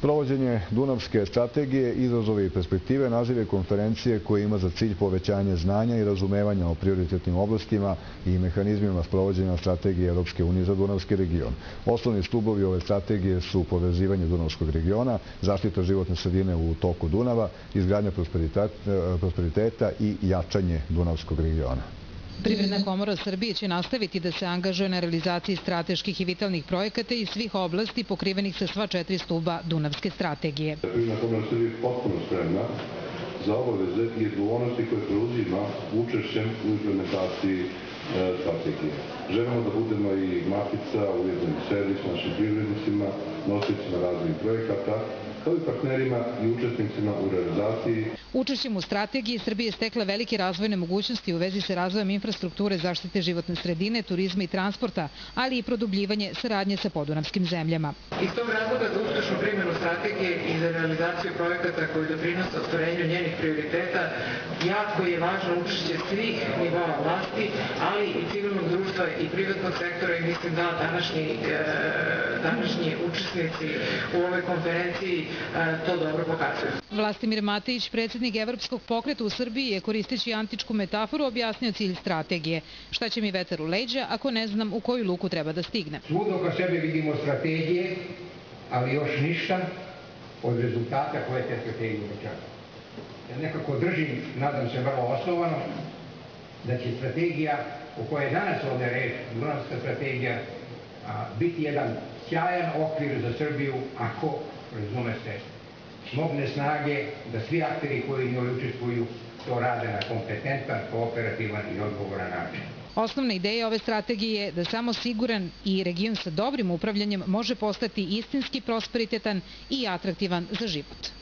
Sprovođenje Dunavske strategije, izazove i perspektive naziv je konferencije koja ima za cilj povećanje znanja i razumevanja o prioritetnim oblastima i mehanizmima sprovođenja strategije Europske unije za Dunavski region. Osnovni stubovi ove strategije su povezivanje Dunavskog regiona, zaštita životne sredine u toku Dunava, izgradnja prosperiteta i jačanje Dunavskog regiona. Privredna komora Srbije će nastaviti da se angažuje na realizaciji strateških i vitalnih projekata iz svih oblasti pokrivenih sa sva četiri stuba Dunavske strategije. Privredna komora Srbije je potpuno spremna za obaveze i odgovornosti koje preuzima učešćem u implementaciji e, strategije. Želimo da budemo i matica, ujedno servis našim privrednicima, nosicima razvojnih projekata, kao i partnerima i učesnicima u realizaciji. Učešćem u strategiji Srbije je stekla velike razvojne mogućnosti u vezi sa razvojem infrastrukture zaštite životne sredine, turizma i transporta, ali i produbljivanje saradnje sa podunavskim zemljama. Iz tog razloga za uspešnu primjenu strategije i za realizaciju projekata koji doprinose ostvarenju njenih prioriteta, jako je važno učešće svih nivoa vlasti, ali i civilnog društva i privatnog sektora i mislim da današnji, e, današnji učesnici u ovoj konferenciji E, to dobro pokazuju. Vlastimir Matejić, predsednik Evropskog pokreta u Srbiji, je koristeći antičku metaforu objasnio cilj strategije. Šta će mi vetar u leđa ako ne znam u koju luku treba da stigne? Svuda oko sebe vidimo strategije, ali još ništa od rezultata koje te strategije očekuju. Ja nekako držim, nadam se vrlo osnovano, da će strategija o kojoj je danas ovde reč, Dunavska strategija, biti jedan sjajan okvir za Srbiju ako razume se, smogne snage da svi akteri koji njoj učestvuju to rade na kompetentan, kooperativan i odgovoran način. Osnovna ideja ove strategije je da samo siguran i region sa dobrim upravljanjem može postati istinski prosperitetan i atraktivan za život.